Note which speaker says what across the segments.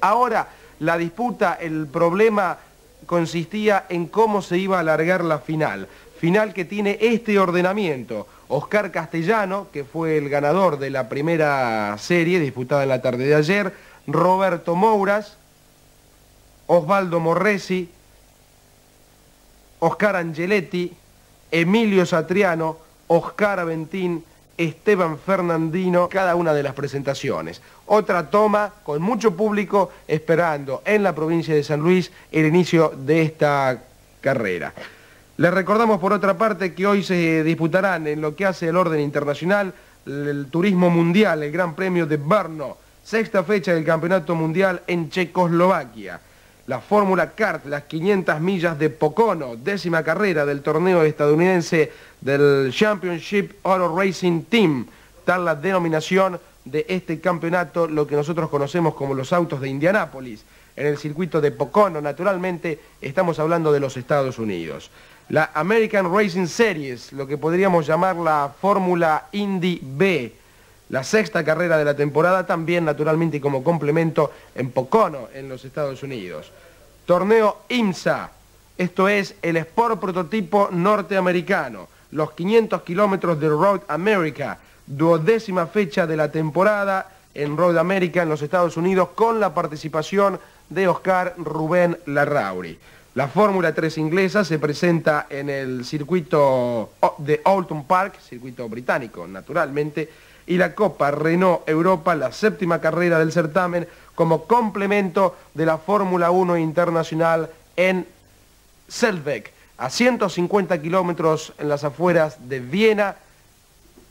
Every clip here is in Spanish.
Speaker 1: Ahora, la disputa, el problema consistía en cómo se iba a alargar la final. Final que tiene este ordenamiento. Oscar Castellano, que fue el ganador de la primera serie disputada en la tarde de ayer, Roberto Mouras, Osvaldo Morresi, Oscar Angeletti, Emilio Satriano, Oscar Aventín, Esteban Fernandino, cada una de las presentaciones. Otra toma con mucho público esperando en la provincia de San Luis el inicio de esta carrera. Les recordamos por otra parte que hoy se disputarán en lo que hace el orden internacional el turismo mundial, el Gran Premio de Brno, sexta fecha del Campeonato Mundial en Checoslovaquia la Fórmula Kart, las 500 millas de Pocono, décima carrera del torneo estadounidense del Championship Auto Racing Team, tal la denominación de este campeonato, lo que nosotros conocemos como los autos de Indianápolis, en el circuito de Pocono, naturalmente estamos hablando de los Estados Unidos. La American Racing Series, lo que podríamos llamar la Fórmula Indy B, la sexta carrera de la temporada, también naturalmente como complemento en Pocono, en los Estados Unidos. Torneo IMSA, esto es el Sport Prototipo Norteamericano, los 500 kilómetros de Road America, duodécima fecha de la temporada en Road America en los Estados Unidos con la participación de Oscar Rubén Larrauri. La Fórmula 3 inglesa se presenta en el circuito de Alton Park, circuito británico naturalmente, y la Copa Renault Europa, la séptima carrera del certamen, como complemento de la Fórmula 1 Internacional en Selbeck, a 150 kilómetros en las afueras de Viena,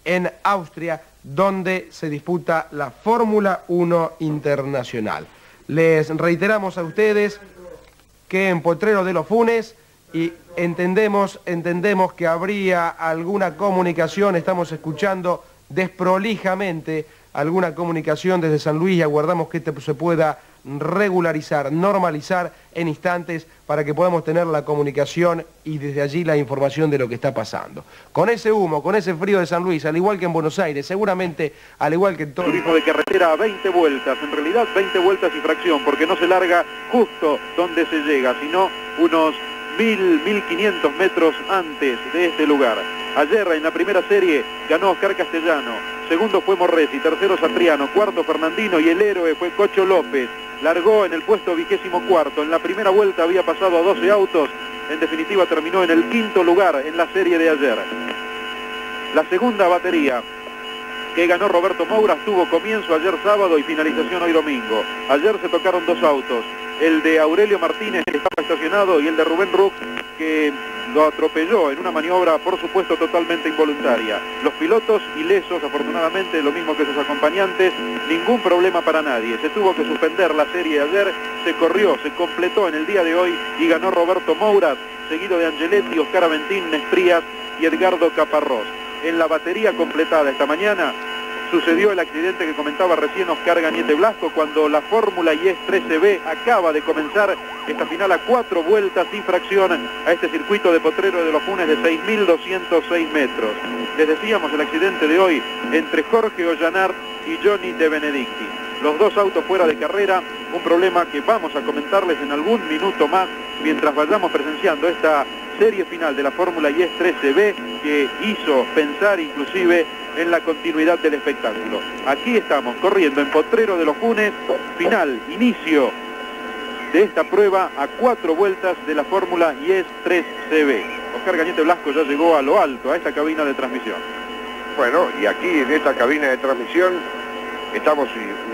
Speaker 1: en Austria, donde se disputa la Fórmula 1 Internacional. Les reiteramos a ustedes que en Potrero de los Funes y entendemos, entendemos que habría alguna comunicación, estamos escuchando desprolijamente alguna comunicación desde San Luis y aguardamos que se pueda regularizar, normalizar en instantes para que podamos tener la comunicación y desde allí la información de lo que está pasando. Con ese humo, con ese frío de San Luis, al igual que en Buenos Aires, seguramente, al igual que en todo...
Speaker 2: Turismo de carretera a 20 vueltas, en realidad 20 vueltas y fracción, porque no se larga justo donde se llega, sino unos 1000, 1500 metros antes de este lugar. Ayer en la primera serie ganó Oscar Castellano, segundo fue Morresi, tercero Satriano, cuarto Fernandino y el héroe fue Cocho López. Largó en el puesto vigésimo cuarto, en la primera vuelta había pasado a 12 autos, en definitiva terminó en el quinto lugar en la serie de ayer. La segunda batería que ganó Roberto Moura tuvo comienzo ayer sábado y finalización hoy domingo. Ayer se tocaron dos autos, el de Aurelio Martínez que estaba estacionado y el de Rubén Rux que lo atropelló en una maniobra por supuesto totalmente involuntaria. Los pilotos ilesos afortunadamente, lo mismo que sus acompañantes, ningún problema para nadie. Se tuvo que suspender la serie ayer, se corrió, se completó en el día de hoy y ganó Roberto Moura, seguido de Angeletti, Oscar Aventín, Nesprías y Edgardo Caparrós. En la batería completada esta mañana sucedió el accidente que comentaba recién Oscar Gañete Blasco cuando la Fórmula IES 13B acaba de comenzar esta final a cuatro vueltas y fracción a este circuito de Potrero de los Funes de 6.206 metros. Les decíamos el accidente de hoy entre Jorge Ollanar y Johnny De Benedicti. Los dos autos fuera de carrera, un problema que vamos a comentarles en algún minuto más mientras vayamos presenciando esta serie final de la Fórmula IES 13B que hizo pensar inclusive en la continuidad del espectáculo. Aquí estamos corriendo en Potrero de los Funes, final, inicio de esta prueba a cuatro vueltas de la Fórmula IES 3CB. Oscar Gañete Blasco ya llegó a lo alto, a esta cabina de transmisión.
Speaker 3: Bueno, y aquí en esta cabina de transmisión estamos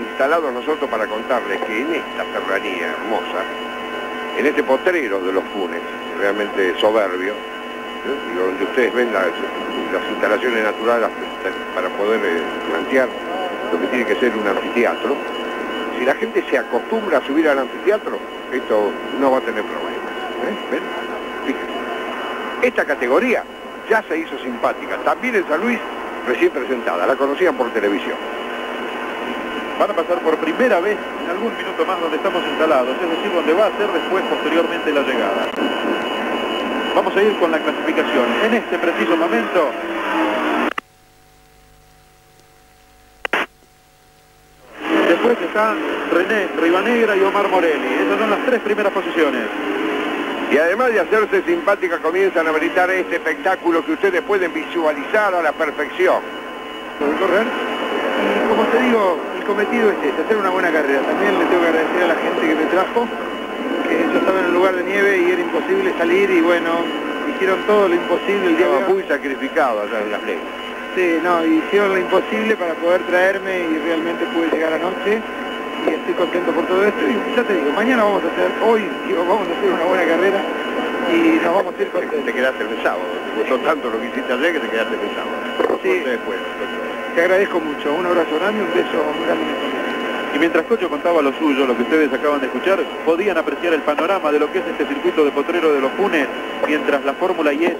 Speaker 3: instalados nosotros para contarles que en esta serranía hermosa, en este potrero de los Funes, realmente soberbio, y donde ustedes ven las, instalaciones naturales para poder eh, plantear lo que tiene que ser un anfiteatro, si la gente se acostumbra a subir al anfiteatro, esto no va a tener problemas. ¿eh? Esta categoría ya se hizo simpática, también en San Luis recién presentada, la conocían por televisión.
Speaker 2: Van a pasar por primera vez en algún minuto más donde estamos instalados, es decir, donde va a ser después posteriormente la llegada. Vamos a ir con la clasificación. En este preciso momento... Después de está René Rivanegra y Omar Morelli. Esas son las tres primeras posiciones.
Speaker 3: Y además de hacerse simpática, comienzan a brindar este espectáculo que ustedes pueden visualizar a la perfección.
Speaker 4: correr? Y como te digo, el cometido es este, hacer una buena carrera. También le tengo que agradecer a la gente que me trajo, yo estaba en el lugar de nieve y era imposible salir y bueno, hicieron todo lo imposible el día
Speaker 3: muy sacrificado allá en las leyes.
Speaker 4: Sí, no, hicieron lo imposible para poder traerme y realmente pude llegar anoche y estoy contento por todo esto y ya te digo, mañana vamos a hacer, hoy digo, vamos a hacer una buena carrera y nos vamos a ir contentos.
Speaker 3: Te quedaste el sábado, te gustó tanto lo que hiciste ayer que te quedaste el sábado.
Speaker 4: Sí.
Speaker 3: Después,
Speaker 4: Te agradezco mucho, un abrazo grande, un beso grande.
Speaker 2: Y mientras Cocho contaba lo suyo, lo que ustedes acaban de escuchar, podían apreciar el panorama de lo que es este circuito de potrero de los Funes, mientras la Fórmula IES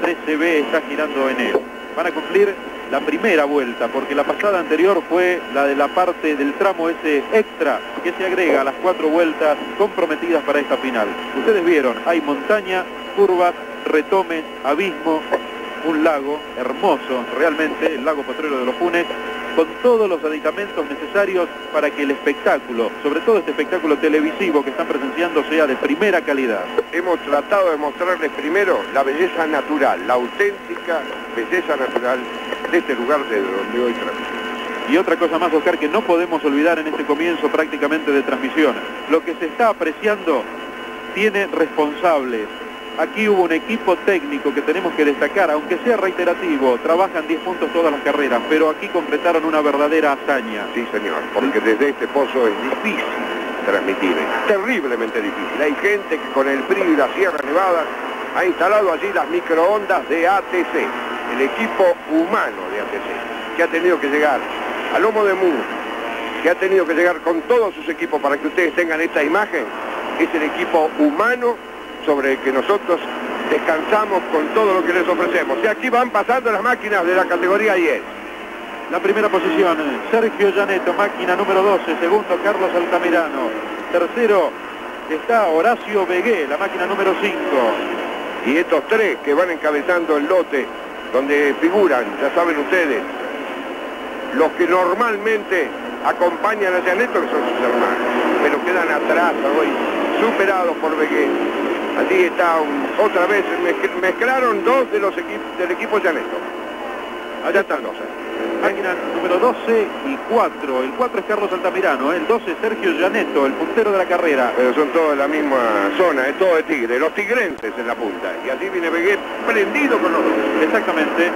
Speaker 2: 13B está girando en él. Van a cumplir la primera vuelta, porque la pasada anterior fue la de la parte del tramo ese extra que se agrega a las cuatro vueltas comprometidas para esta final. Ustedes vieron, hay montaña, curvas, retomes, abismo, un lago hermoso, realmente, el lago potrero de los Funes, con todos los aditamentos necesarios para que el espectáculo, sobre todo este espectáculo televisivo que están presenciando, sea de primera calidad.
Speaker 3: Hemos tratado de mostrarles primero la belleza natural, la auténtica belleza natural de este lugar de donde hoy transmitimos.
Speaker 2: Y otra cosa más, Oscar, que no podemos olvidar en este comienzo prácticamente de transmisión. Lo que se está apreciando tiene responsables. Aquí hubo un equipo técnico que tenemos que destacar, aunque sea reiterativo, trabajan 10 puntos todas las carreras, pero aquí completaron una verdadera hazaña.
Speaker 3: Sí, señor, porque desde este pozo es difícil transmitir, terriblemente difícil. Hay gente que con el frío y la Sierra Nevada ha instalado allí las microondas de ATC, el equipo humano de ATC, que ha tenido que llegar a Lomo de Mu, que ha tenido que llegar con todos sus equipos para que ustedes tengan esta imagen, es el equipo humano sobre el que nosotros descansamos con todo lo que les ofrecemos. Y aquí van pasando las máquinas de la categoría 10.
Speaker 2: La primera posición, Sergio Llaneto, máquina número 12. Segundo, Carlos Altamirano. Tercero, está Horacio Begué, la máquina número 5.
Speaker 3: Y estos tres que van encabezando el lote, donde figuran, ya saben ustedes, los que normalmente acompañan a Llaneto, que son sus hermanos, pero quedan atrás hoy, superados por Begué. Allí está un- otra vez, mezc- mezclaron dos de los equipos del equipo Llaneto. Allá están dos. ¿eh?
Speaker 2: Máquina número 12 y 4. El 4 es Carlos Altamirano, el 12 es Sergio Llaneto, el puntero de la carrera.
Speaker 3: Pero son todos de la misma zona, es todo de Tigre, los tigrenses en la punta. Y así viene Begué prendido con los dos.
Speaker 2: Exactamente.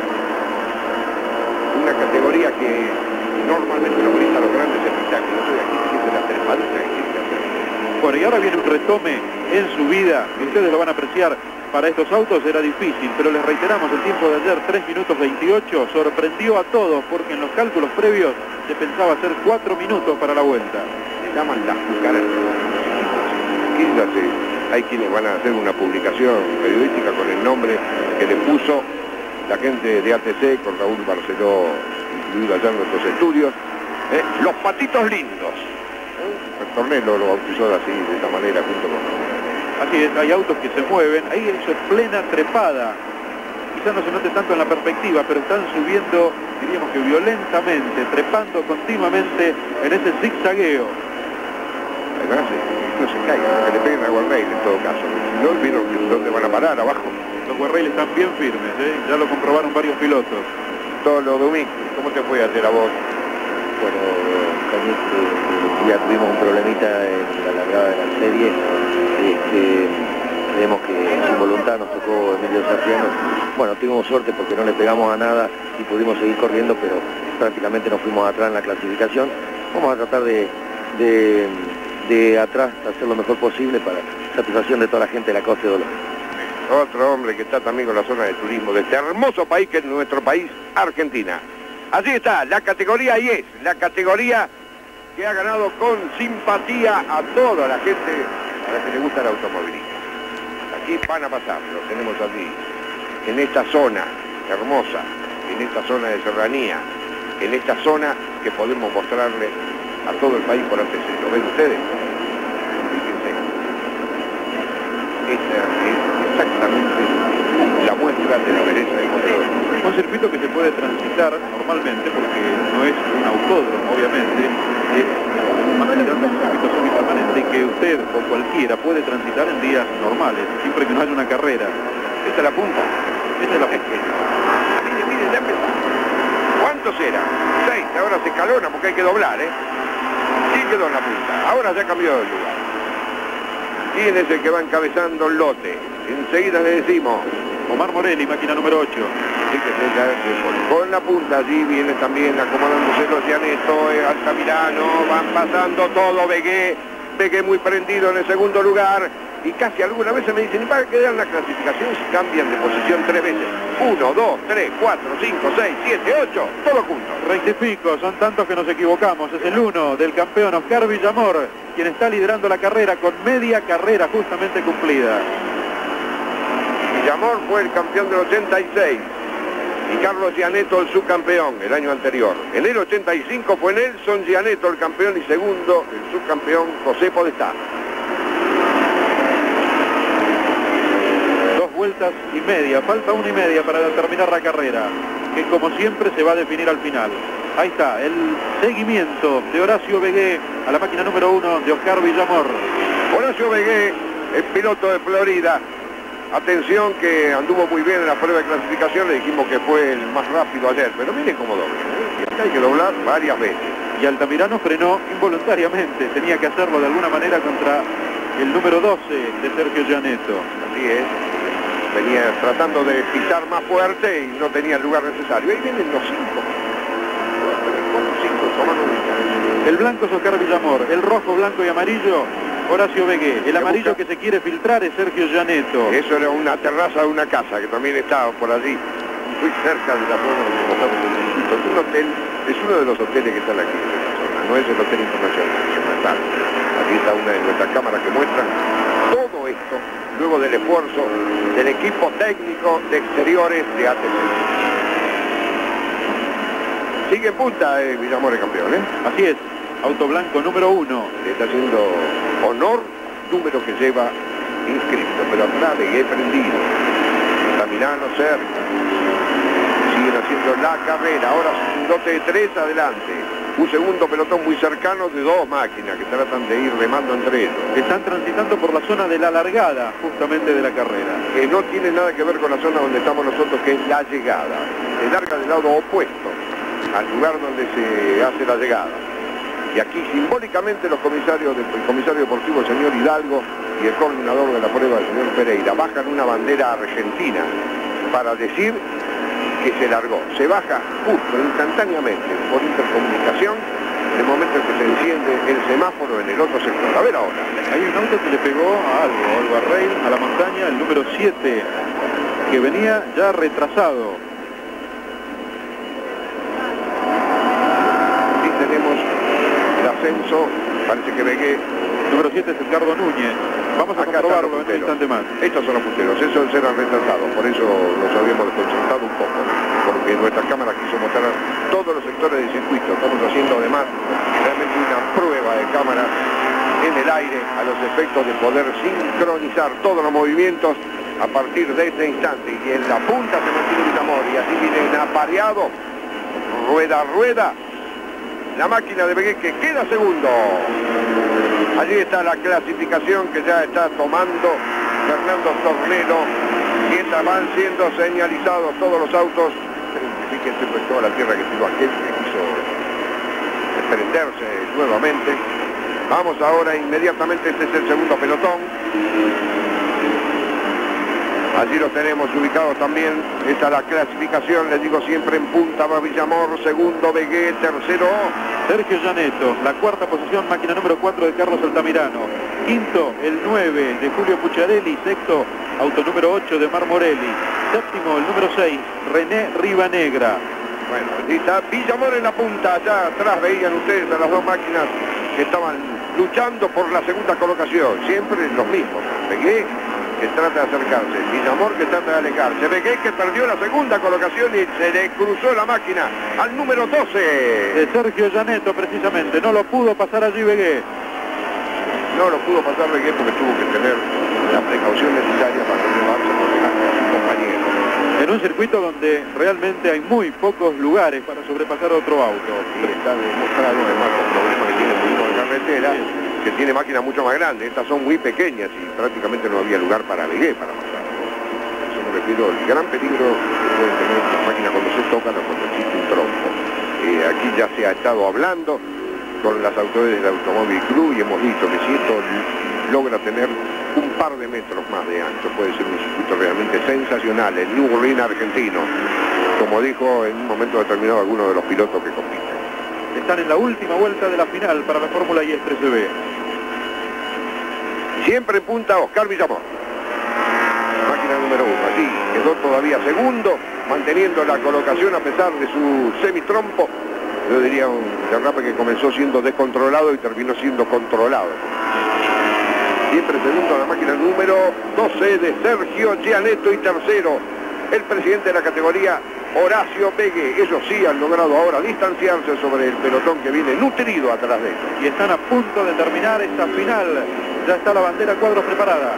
Speaker 3: Una categoría que normalmente no presta los grandes espectáculos. Aquí siempre la trepadura que tiene que hacer.
Speaker 2: Bueno, y ahora viene un retome en su vida. Ustedes lo van a apreciar. Para estos autos era difícil, pero les reiteramos, el tiempo de ayer, 3 minutos 28, sorprendió a todos porque en los cálculos previos se pensaba hacer 4 minutos para la vuelta.
Speaker 3: Llaman las se- hay quienes van a hacer una publicación periodística con el nombre que le puso la gente de ATC, con Raúl Barceló, incluido allá en nuestros estudios, ¿eh? los patitos lindos. El torneo lo bautizó así, de esta manera, junto con
Speaker 2: Así es, hay autos que se mueven, ahí eso es plena trepada. Quizás no se note tanto en la perspectiva, pero están subiendo, diríamos que violentamente, trepando continuamente en ese zigzagueo.
Speaker 3: Además, no se caigan, que le peguen a Guarrail en todo caso. Si no, vieron dónde van a parar, abajo.
Speaker 2: Los guarrailes están bien firmes, ¿eh? ya lo comprobaron varios pilotos.
Speaker 3: Todo lo domingo, ¿cómo te fue hacer a vos?
Speaker 5: Bueno, también eh, ya tuvimos un problemita en la largada de la serie. Este, creemos que sin voluntad nos tocó Emilio Sarciano. Bueno, tuvimos suerte porque no le pegamos a nada y pudimos seguir corriendo, pero prácticamente nos fuimos atrás en la clasificación. Vamos a tratar de, de, de atrás hacer lo mejor posible para satisfacción de toda la gente de la Costa de Dolores.
Speaker 3: Otro hombre que está también con la zona de turismo de este hermoso país que es nuestro país, Argentina. Allí está, la categoría IES, la categoría que ha ganado con simpatía a toda la gente a la que le gusta el automovilismo. Aquí van a pasar, lo tenemos allí, en esta zona hermosa, en esta zona de serranía, en esta zona que podemos mostrarle a todo el país por ATC. ¿Lo ven ustedes? Fíjense. Esta es exactamente la muestra de la belleza del motor.
Speaker 2: Un circuito que se normalmente porque no es un autódromo, obviamente, es más semipermanente y que usted o cualquiera puede transitar en días normales, siempre que no haya una carrera.
Speaker 3: Esta es la punta.
Speaker 2: Esta es la punta.
Speaker 3: Mire, mire, ya empezó. ¿Cuántos eran? Seis. Ahora se calona porque hay que doblar, ¿eh? Sí quedó en la punta. Ahora ya cambió de lugar. ¿Quién es el que va encabezando el lote? Enseguida le decimos.
Speaker 2: Omar Morelli, máquina número 8.
Speaker 3: En la punta, allí viene también acomodándose los Cianeto, eh, Altamirano, van pasando todo, Begué, Begué muy prendido en el segundo lugar, y casi alguna vez se me dicen, ¿y para qué dan la clasificación si cambian de posición tres veces? Uno, dos, tres, cuatro, cinco, seis, siete, ocho, todo junto.
Speaker 2: Rectifico, son tantos que nos equivocamos. Es el uno del campeón Oscar Villamor, quien está liderando la carrera con media carrera justamente cumplida.
Speaker 3: Villamor fue el campeón del 86 y Carlos Gianetto el subcampeón el año anterior. En el 85 fue Nelson Gianetto el campeón y segundo el subcampeón José Podestá.
Speaker 2: Dos vueltas y media, falta una y media para terminar la carrera, que como siempre se va a definir al final. Ahí está, el seguimiento de Horacio Begué a la máquina número uno de Oscar Villamor.
Speaker 3: Horacio Begué, el piloto de Florida. Atención que anduvo muy bien en la prueba de clasificación, le dijimos que fue el más rápido ayer, pero miren cómo dobla. ¿eh? Y acá hay que doblar varias veces.
Speaker 2: Y Altamirano frenó involuntariamente, tenía que hacerlo de alguna manera contra el número 12 de Sergio Gianetto.
Speaker 3: Así es. Venía tratando de pisar más fuerte y no tenía el lugar necesario. Ahí vienen los cinco. Los
Speaker 2: El blanco es Oscar Villamor, el rojo, blanco y amarillo, Horacio Begué. El amarillo que se quiere filtrar es Sergio Gianetto.
Speaker 3: Eso era una terraza de una casa que también estaba por allí, muy cerca de la zona donde pasamos el. Es un hotel, es uno de los hoteles que están aquí en esta zona, no es el hotel internacional. Aquí está una de nuestras cámaras que muestran todo esto, luego del esfuerzo del equipo técnico de exteriores de ATP. Sigue en punta eh, Villamor campeón, ¿eh?
Speaker 2: Así es, auto blanco número uno.
Speaker 3: Le está haciendo honor número que lleva inscrito, pero atrás de prendido. Tamirano cerca. Siguen haciendo la carrera. Ahora un lote de tres adelante. Un segundo pelotón muy cercano de dos máquinas que tratan de ir remando entre ellos.
Speaker 2: Están transitando por la zona de la largada, justamente de la carrera.
Speaker 3: Que no tiene nada que ver con la zona donde estamos nosotros, que es la llegada. Se larga del lado opuesto al lugar donde se hace la llegada. Y aquí simbólicamente los comisarios, del- el comisario deportivo, el señor Hidalgo, y el coordinador de la prueba, el señor Pereira, bajan una bandera argentina para decir que se largó. Se baja justo, instantáneamente, por intercomunicación, en el momento en que se enciende el semáforo en el otro sector. A ver ahora.
Speaker 2: Hay un auto que le pegó a algo, algo a Rey, a la montaña, el número 7, que venía ya retrasado.
Speaker 3: Aquí tenemos el ascenso, parece que Begué
Speaker 2: Número 7 es Ricardo Núñez. Vamos a
Speaker 3: Acá
Speaker 2: comprobarlo
Speaker 3: los
Speaker 2: en un instante más.
Speaker 3: Estos son los punteros, esos eran retrasados, por eso nos habíamos desconcertado un poco, porque nuestra cámara quiso mostrar todos los sectores del circuito. Estamos haciendo además realmente una prueba de cámara en el aire a los efectos de poder sincronizar todos los movimientos a partir de este instante. Y en la punta se mantiene Villamor y así viene apareado, rueda a rueda, la máquina de Begué que queda segundo. Allí está la clasificación que ya está tomando Fernando Tornelo. Mientras van siendo señalizados todos los autos. Fíjense pues toda la tierra que tiró aquel que quiso desprenderse nuevamente. Vamos ahora inmediatamente, este es el segundo pelotón. Allí los tenemos ubicados también. Esta es la clasificación, les digo siempre en punta va Villamor, segundo Begué, tercero
Speaker 2: Sergio Gianetto, la cuarta posición, máquina número 4 de Carlos Altamirano. Quinto, el 9 de Julio Pucciarelli. Sexto, auto número 8 de Mar Morelli. Séptimo, el número 6, René Rivanegra.
Speaker 3: Bueno, allí está Villamor en la punta, allá atrás veían ustedes a las dos máquinas que estaban luchando por la segunda colocación, siempre los mismos. Begué que trata de acercarse, Villamor que trata de alejarse, Begué que perdió la segunda colocación y se le cruzó la máquina al número 12.
Speaker 2: De Sergio Gianetto, precisamente. No lo pudo pasar allí Begué.
Speaker 3: No lo pudo pasar Begué porque tuvo que tener la precaución necesaria para llevarse por a su compañero.
Speaker 2: El en un circuito donde realmente hay muy pocos lugares para sobrepasar otro auto.
Speaker 3: Y está demostrado además los problemas que tiene el de carretera, que tiene máquinas mucho más grandes. Estas son muy pequeñas y prácticamente no había lugar para Vegué para pasar. Eso me refiero al gran peligro que pueden tener las máquinas cuando se tocan o cuando existe un trompo. Eh, aquí ya se ha estado hablando con las autoridades del Automóvil Club y hemos dicho que si esto logra tener un par de metros más de ancho, puede ser un circuito realmente sensacional, el New Ring argentino, como dijo en un momento determinado alguno de los pilotos que compiten.
Speaker 2: Están en la última vuelta de la final para la Fórmula IS 3B.
Speaker 3: Siempre en punta Oscar Villamor. Máquina número uno. Allí quedó todavía segundo, manteniendo la colocación a pesar de su semitrompo. Yo diría un derrape que comenzó siendo descontrolado y terminó siendo controlado. Siempre segundo la máquina número 12 de Sergio Gianetto y tercero el presidente de la categoría Horacio Pegue. Ellos sí han logrado ahora distanciarse sobre el pelotón que viene nutrido atrás de ellos.
Speaker 2: Y están a punto de terminar esta final. Ya está la bandera cuadros preparada.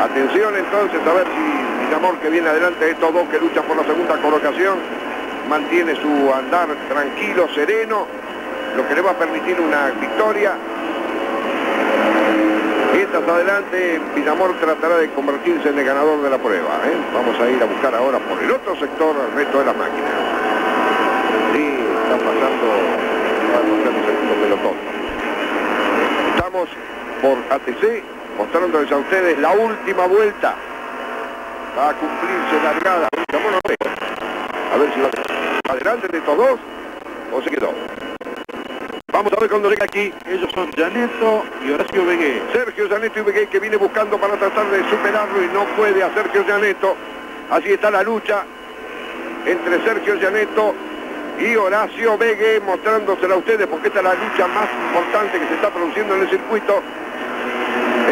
Speaker 3: Atención entonces a ver si Villamor que viene adelante de estos dos que luchan por la segunda colocación mantiene su andar tranquilo, sereno, lo que le va a permitir una victoria. Mientras adelante, Villamor tratará de convertirse en el ganador de la prueba. ¿eh? Vamos a ir a buscar ahora por el otro sector al resto de las máquinas. Sí, está pasando, va a el segundo pelotón. Por ATC, mostrándoles a ustedes la última vuelta. Va a cumplirse largada. A ver si va adelante de estos dos o se quedó. Vamos a ver cuando llega aquí.
Speaker 2: Ellos son Janeto y Horacio Begué.
Speaker 3: Sergio Janeto y Begué que viene buscando para tratar de superarlo y no puede a Sergio Janeto. Así está la lucha entre Sergio Janeto y Horacio Begué mostrándosela a ustedes porque esta es la lucha más importante que se está produciendo en el circuito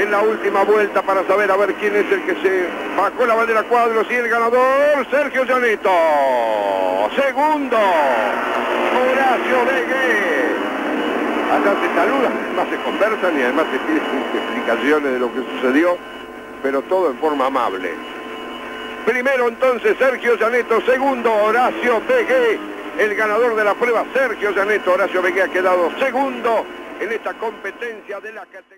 Speaker 3: en la última vuelta para saber a ver quién es el que se bajó la bandera cuadros y el ganador Sergio Janeto segundo Horacio Begué allá se saludan, además se conversan y además se piden explicaciones de lo que sucedió pero todo en forma amable. Primero entonces Sergio Janeto segundo Horacio Begué el ganador de la prueba Sergio Janeto Horacio Begué ha quedado segundo en esta competencia de la categoría